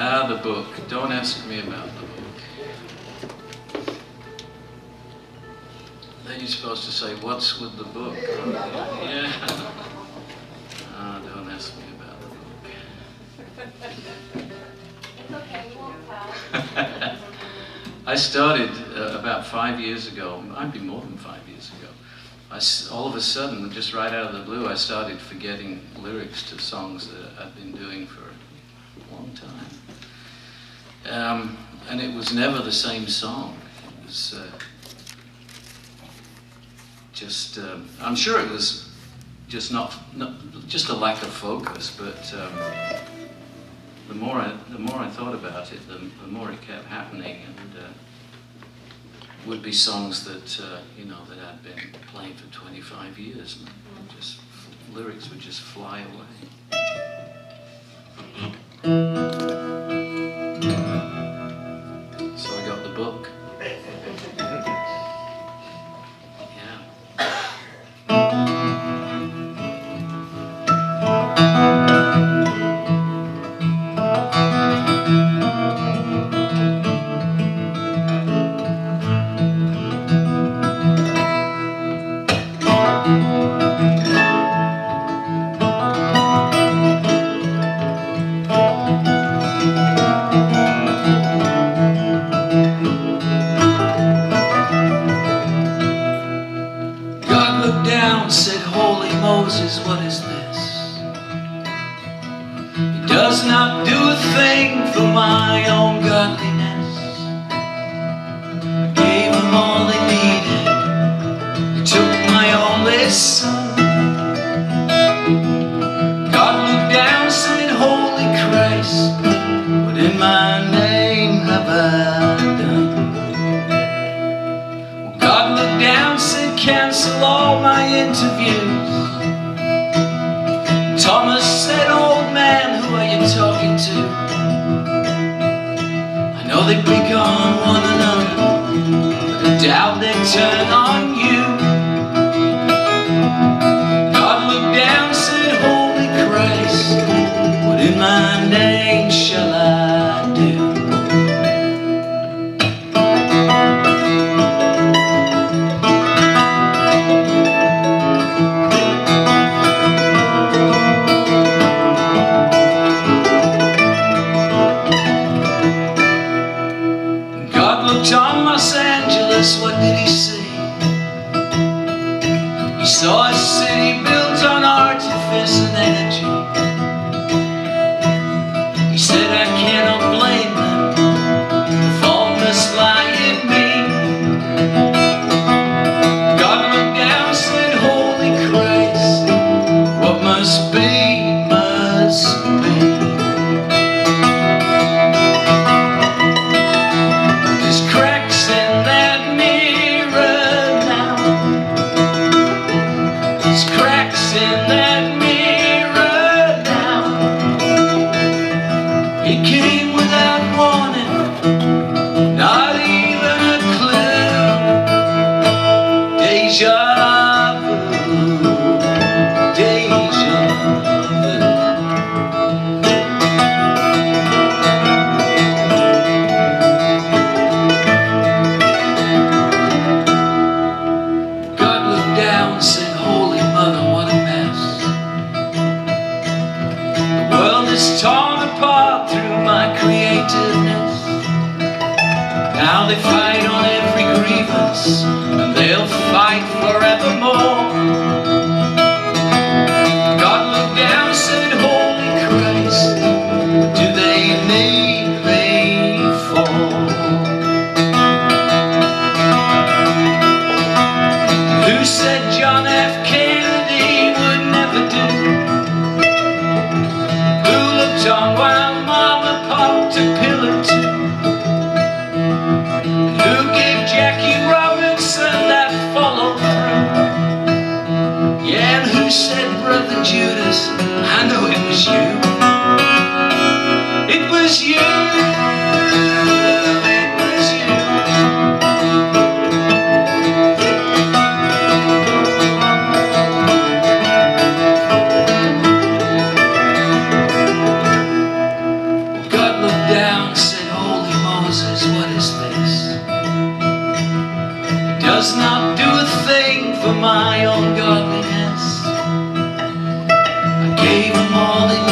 Ah, the book. Don't ask me about the book. Then you're supposed to say, what's with the book? Yeah. Ah, don't ask me about the book. I started uh, about five years ago, might be more than five years ago. I all of a sudden, just right out of the blue, I started forgetting lyrics to songs that I've been doing for a long time. Um, and it was never the same song. It was uh, just, um, I'm sure it was just not, not, just a lack of focus, but um, the more I, the more I thought about it, the, the more it kept happening, and uh, would be songs that uh, you know that I'd been playing for 25 years, and just lyrics would just fly away. Them God looked down said, Holy Moses, what is this? He does not do a thing for my own godliness. I gave him all he needed. He took my only son. God looked down said, Holy Christ, what am I now? cancel all my interviews. Thomas said, old man, who are you talking to? I know they've begun one another, but I doubt they turn on. surface and energy. It came without warning, not even a clue. Deja vu, deja vu. God looked down, said. Now they fight on every grievance. you all in